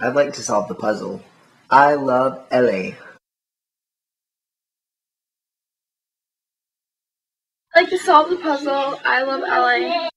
I'd like to solve the puzzle. I love LA. I'd like to solve the puzzle. I love LA.